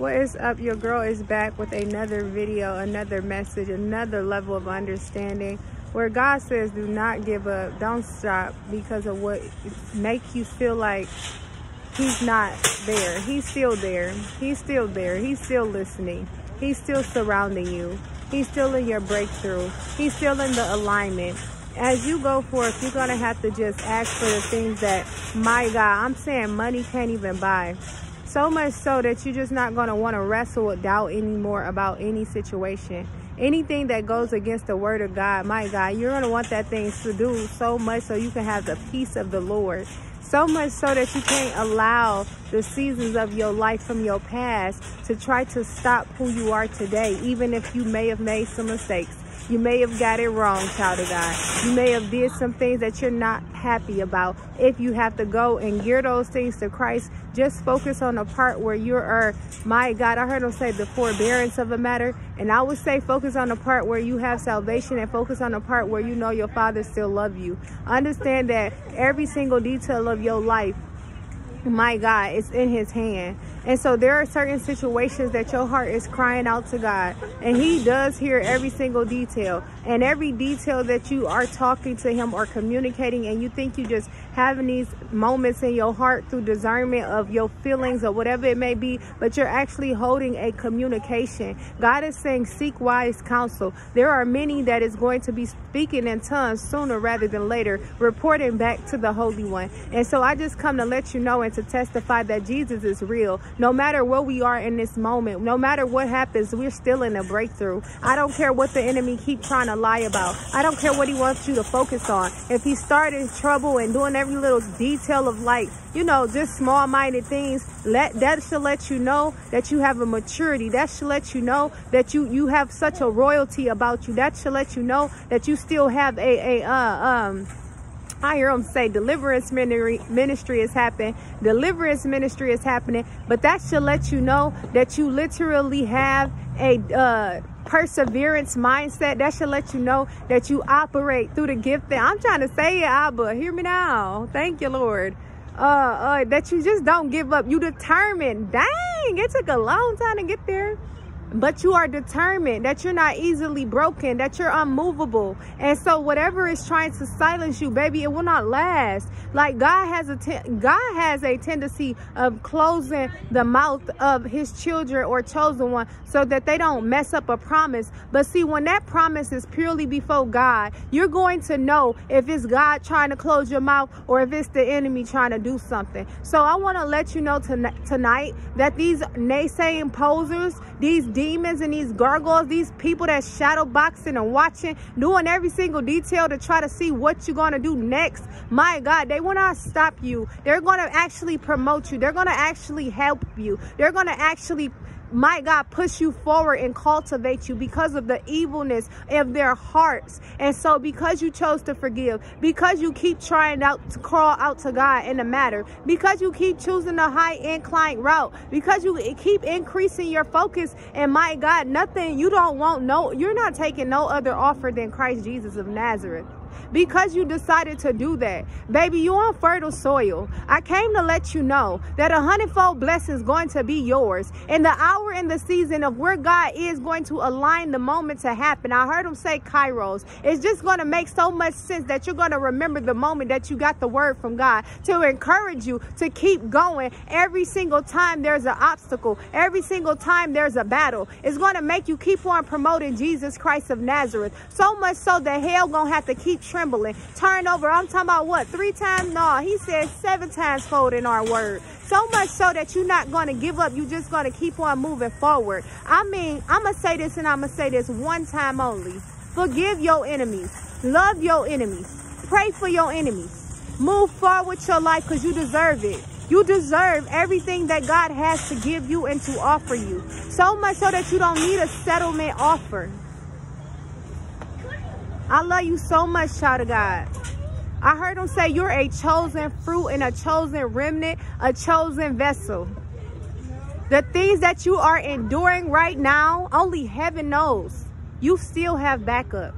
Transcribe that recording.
What is up? Your girl is back with another video, another message, another level of understanding where God says, do not give up. Don't stop because of what make you feel like he's not there. He's still there. He's still there. He's still listening. He's still surrounding you. He's still in your breakthrough. He's still in the alignment. As you go forth, you're going to have to just ask for the things that, my God, I'm saying money can't even buy. So much so that you're just not going to want to wrestle with doubt anymore about any situation. Anything that goes against the word of God, my God, you're going to want that thing to do so much so you can have the peace of the Lord. So much so that you can't allow the seasons of your life from your past to try to stop who you are today, even if you may have made some mistakes. You may have got it wrong, child of God. You may have did some things that you're not happy about. If you have to go and gear those things to Christ, just focus on the part where you are, my God, I heard him say the forbearance of a matter. And I would say focus on the part where you have salvation and focus on the part where you know your father still love you. Understand that every single detail of your life my God, it's in his hand. And so there are certain situations that your heart is crying out to God. And he does hear every single detail. And every detail that you are talking to him or communicating and you think you just having these moments in your heart through discernment of your feelings or whatever it may be, but you're actually holding a communication. God is saying seek wise counsel. There are many that is going to be speaking in tongues sooner rather than later, reporting back to the Holy One. And so I just come to let you know and to testify that Jesus is real. No matter where we are in this moment, no matter what happens, we're still in a breakthrough. I don't care what the enemy keep trying to lie about. I don't care what he wants you to focus on. If he started trouble and doing every little detail of like, you know, just small-minded things, let that should let you know that you have a maturity. That should let you know that you you have such a royalty about you. That should let you know that you still have a a uh, um I hear them say deliverance ministry, ministry is happening. Deliverance ministry is happening. But that should let you know that you literally have a uh, perseverance mindset. That should let you know that you operate through the gift. that I'm trying to say it, Abba. Hear me now. Thank you, Lord. Uh, uh, that you just don't give up. You determined. Dang, it took a long time to get there but you are determined that you're not easily broken that you're unmovable. And so whatever is trying to silence you baby it will not last. Like god has a god has a tendency of closing the mouth of his children or chosen one so that they don't mess up a promise. But see when that promise is purely before god you're going to know if it's god trying to close your mouth or if it's the enemy trying to do something. So i want to let you know tonight that these naysaying posers these demons and these gargoyles, these people that shadow boxing and watching, doing every single detail to try to see what you're going to do next. My God, they will not stop you. They're going to actually promote you. They're going to actually help you. They're going to actually my God, push you forward and cultivate you because of the evilness of their hearts. And so because you chose to forgive, because you keep trying out to crawl out to God in the matter, because you keep choosing the high incline route, because you keep increasing your focus and my God, nothing you don't want, no, you're not taking no other offer than Christ Jesus of Nazareth because you decided to do that. Baby, you on fertile soil. I came to let you know that a hundredfold blessing is going to be yours. In the hour and the season of where God is going to align the moment to happen. I heard him say kairos. It's just going to make so much sense that you're going to remember the moment that you got the word from God to encourage you to keep going every single time there's an obstacle, every single time there's a battle. It's going to make you keep on promoting Jesus Christ of Nazareth. So much so that hell going to have to keep trembling. Turn over. I'm talking about what? Three times? No, he said seven times fold in our word. So much so that you're not going to give up. You're just going to keep on moving forward. I mean, I'm going to say this and I'm going to say this one time only. Forgive your enemies. Love your enemies. Pray for your enemies. Move forward with your life because you deserve it. You deserve everything that God has to give you and to offer you. So much so that you don't need a settlement offer. I love you so much, child of God. I heard him say you're a chosen fruit and a chosen remnant, a chosen vessel. The things that you are enduring right now, only heaven knows. You still have backup.